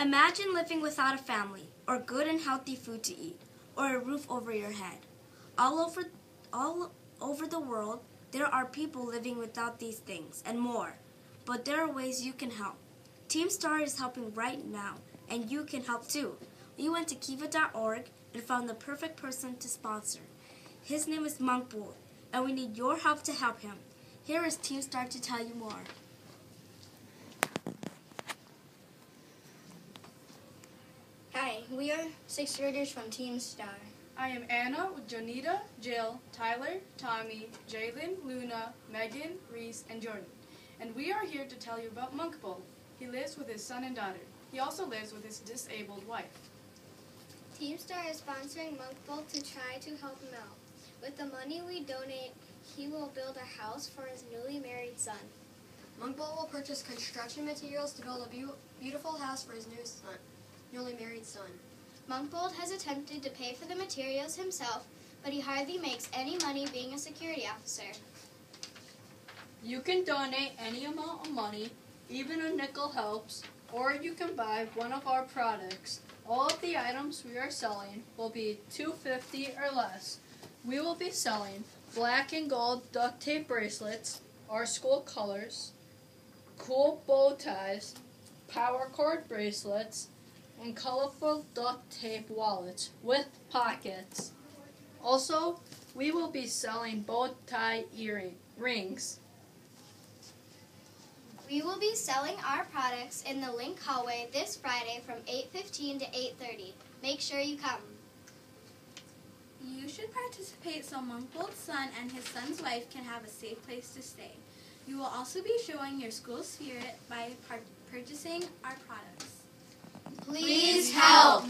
Imagine living without a family, or good and healthy food to eat, or a roof over your head. All over, all over the world, there are people living without these things and more. But there are ways you can help. Team Star is helping right now, and you can help too. We went to kiva.org and found the perfect person to sponsor. His name is Monk Bull, and we need your help to help him. Here is Team Star to tell you more. Hi, we are sixth graders from Team Star. I am Anna with Jonita, Jill, Tyler, Tommy, Jalen, Luna, Megan, Reese, and Jordan. And we are here to tell you about Monk Bull. He lives with his son and daughter. He also lives with his disabled wife. Team Star is sponsoring Monk Bull to try to help him out. With the money we donate, he will build a house for his newly married son. Monk Bull will purchase construction materials to build a beau- beautiful house for his new son, newly married son. Monkbold has attempted to pay for the materials himself, but he hardly makes any money being a security officer. You can donate any amount of money, even a nickel helps, or you can buy one of our products. All of the items we are selling will be 250 or less. We will be selling black and gold duct tape bracelets, our school colors, cool bow ties, paracord bracelets, and colorful duct tape wallets with pockets. Also, we will be selling bow tie earring rings. We will be selling our products in the Link hallway this Friday from 8:15 to 8:30. Make sure you come. You should participate so Monkbold's son and his son's wife can have a safe place to stay. You will also be showing your school spirit by purchasing our products. Please help.